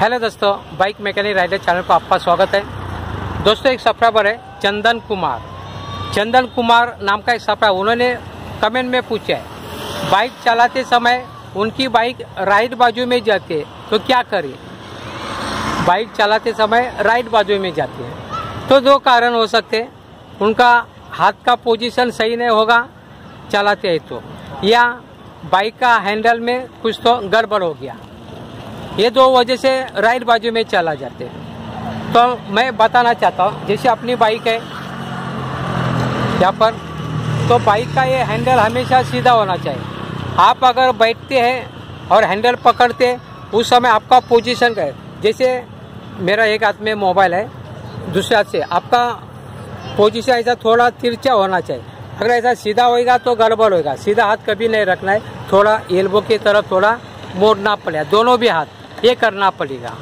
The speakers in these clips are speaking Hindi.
हेलो दोस्तों, बाइक मैकेनिक राइडर चैनल पर आपका स्वागत है। दोस्तों, एक सब्सक्राइबर है, चंदन कुमार। चंदन कुमार नाम का एक सब्सक्राइबर उन्होंने कमेंट में पूछा है, बाइक चलाते समय उनकी बाइक राइट बाजू में जाती है तो क्या करें? बाइक चलाते समय राइट बाजू में जाती है तो दो कारण हो सकते हैं। उनका हाथ का पोजीशन सही नहीं होगा, चलाते हैं तो। या बाइक का हैंडल में कुछ तो गड़बड़ हो गया। ये दो वजह से राइट बाजू में चला जाते हैं। तो मैं बताना चाहता हूँ, जैसे अपनी बाइक है, यहाँ पर तो बाइक का ये हैंडल हमेशा सीधा होना चाहिए। आप अगर बैठते हैं और हैंडल पकड़ते उस समय आपका पोजीशन का है जैसे मेरा एक हाथ में मोबाइल है, दूसरे हाथ से, आपका पोजीशन ऐसा थोड़ा तिरछा होना चाहिए। अगर ऐसा सीधा होएगा तो गड़बड़ होएगा। सीधा हाथ कभी नहीं रखना है, थोड़ा एल्बो की तरफ़ थोड़ा मोड़ना पड़ेगा। दोनों भी हाथ। ये करना पड़ेगा।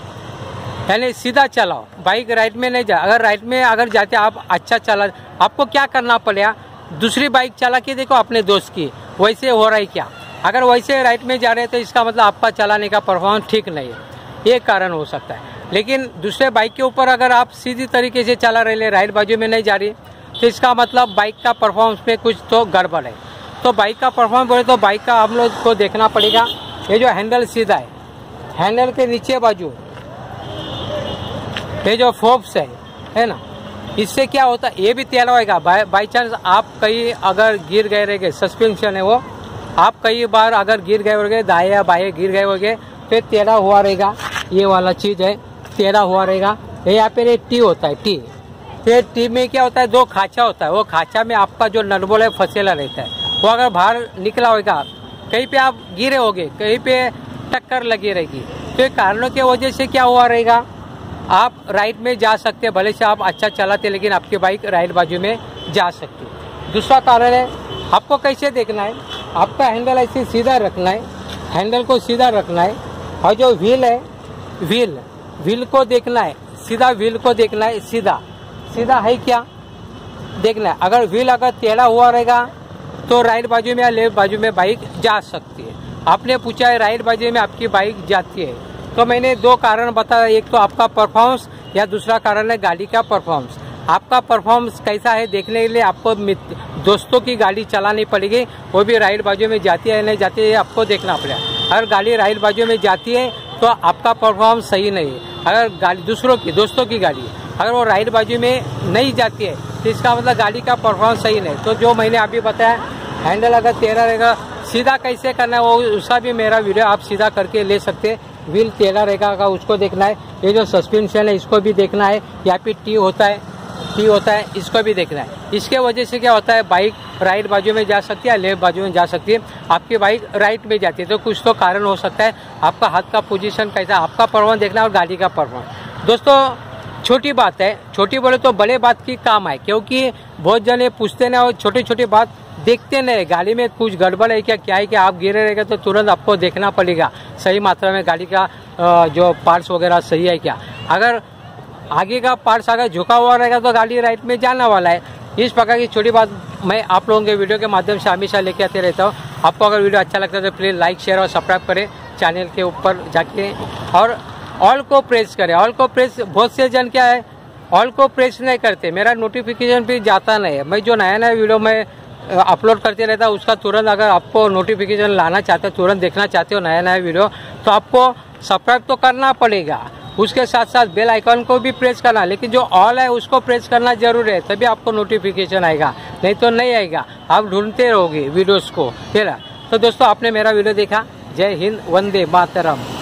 यानी सीधा चलाओ। बाइक राइट में नहीं जा, अगर राइट में अगर जाते आप अच्छा चला, आपको क्या करना पड़ेगा? दूसरी बाइक चला के देखो अपने दोस्त की, वैसे हो रहा है क्या? अगर वैसे राइट में जा रहे हैं तो इसका मतलब आपका चलाने का परफॉर्मेंस ठीक नहीं है। ये कारण हो सकता है। लेकिन दूसरे बाइक के ऊपर अगर आप सीधी तरीके से चला रहे हैं राइट बाजू में नहीं जा रही तो इसका मतलब बाइक का परफॉर्मेंस में कुछ तो गड़बड़ है। तो बाइक का परफॉर्मेंस बोले तो बाइक का हम लोग को देखना पड़ेगा। ये जो हैंडल सीधा है हैंडल के नीचे बाजू। ये जो फोप्स है है ना? इससे क्या होता है ये भी तेल होएगा। बाई चांस आप कहीं अगर गिर गए रहेंगे सस्पेंशन है वो, आप कई बार अगर गिर गए होंगे दाएँ या बाएँ गिर गए होंगे तो तेरा हुआ रहेगा। ये वाला चीज़ है तेरा हुआ रहेगा। ये यहाँ पे टी होता है, टी। तो टी में क्या होता है दो खाचा होता है, वो खाचा में आपका जो नटबोल है, फसेला रहता है। वो अगर बाहर निकला होगा कहीं पे आप गिरे होगे, कहीं पे टक्कर लगी रहेगी। तो ये कारणों की वजह से क्या हुआ रहेगा? आप राइट में जा सकते हैं, भले से आप अच्छा चलाते लेकिन आपकी बाइक राइट बाजू में जा सकती है। दूसरा कारण है, आपको कैसे देखना है? आपका हैंडल ऐसे सीधा रखना है हैंडल को सीधा रखना है, और जो व्हील है व्हील व्हील को देखना है, सीधा व्हील को देखना है, सीधा। सीधा है क्या? देखना है। अगर व्हील अगर टेढ़ा हुआ रहेगा तो राइट बाजू में या लेफ़्ट बाजू में बाइक जा सकती है। आपने पूछा है राइट बाजू में आपकी बाइक जाती है। तो मैंने दो कारण बताया। एक तो आपका परफॉर्मेंस या दूसरा कारण है गाड़ी का परफॉर्मेंस आपका परफॉर्मेंस कैसा है देखने के लिए आपको दोस्तों की गाड़ी चलानी पड़ेगी। वो भी राइट बाजू में जाती है नहीं जाती है, आपको देखना पड़ेगा। अगर गाड़ी राइट बाजू में जाती है तो आपका परफॉर्मेंस सही नहीं है। अगर गाड़ी, दूसरों की, दोस्तों की गाड़ी, अगर वो राइट बाजू में नहीं जाती है तो इसका मतलब गाड़ी का परफॉर्मेंस सही नहीं तो जो मैंने अभी बताया हैंडल अगर तेरह रहेगा सीधा कैसे करना है, वो उसका भी मेरा वीडियो आप सीधा करके ले सकते हैं। व्हील तेरह रहेगा उसको देखना है। ये जो सस्पेंशन है, इसको भी देखना है। या फिर टी होता है टी होता है, इसको भी देखना है। इसके वजह से क्या होता है बाइक राइट बाजू में जा सकती है लेफ़्ट बाजू में जा सकती है। आपकी बाइक राइट में जाती है तो कुछ तो कारण हो सकता है। आपका हाथ का पोजीशन कैसा आपका परफॉर्मेंस देखना और गाड़ी का परफॉर्मेंस दोस्तों, छोटी बात है। छोटी बोले तो बड़े बात की काम है क्योंकि बहुत जने पूछते ना, और छोटी छोटी बात देखते नहीं, गाड़ी में कुछ गड़बड़ है क्या क्या है कि आप गिरे रहेगा तो तुरंत आपको देखना पड़ेगा। सही मात्रा में गाड़ी का जो पार्ट्स वगैरह सही है क्या? अगर आगे का पार्ट्स अगर झुका हुआ रहेगा तो गाड़ी राइट में जाना वाला है। इस प्रकार की छोटी बात मैं आप लोगों के वीडियो के माध्यम से हमेशा लेके आते रहता हूँ। आपको अगर वीडियो अच्छा लगता है तो प्लीज़ लाइक शेयर और सब्सक्राइब करें। चैनल के ऊपर जाके और ऑल को प्रेस करें। ऑल को प्रेस बहुत से जन क्या है ऑल को प्रेस नहीं करते। मेरा नोटिफिकेशन भी जाता नहीं है। मैं जो नया नया वीडियो में अपलोड करते रहता है, उसका तुरंत अगर आपको नोटिफिकेशन लाना चाहते हो, तुरंत देखना चाहते हो नया नया वीडियो तो आपको सब्सक्राइब तो करना पड़ेगा। उसके साथ साथ बेल आइकन को भी प्रेस करना, लेकिन जो ऑल है उसको प्रेस करना ज़रूर है, तभी आपको नोटिफिकेशन आएगा, नहीं तो नहीं आएगा। आप ढूंढते रहोगे वीडियोस को फिर तो दोस्तों, आपने मेरा वीडियो देखा। जय हिंद, वंदे मातरम।